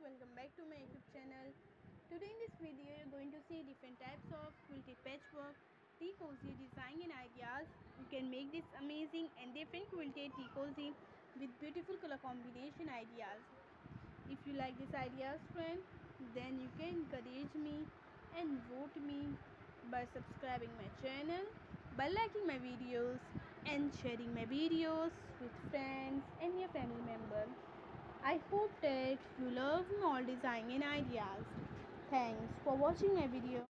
welcome back to my youtube channel. Today in this video you're going to see different types of quilted patchwork tea cozy design and ideas. You can make this amazing and different quilted tea cozy with beautiful color combination ideas. If you like these ideas friend then you can encourage me and vote me by subscribing my channel by liking my videos and sharing my videos with friends and your family members I hope that you love all design and ideas. Thanks for watching my video.